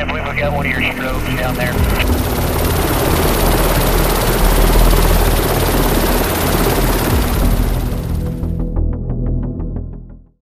I believe we got one of your strobes down there.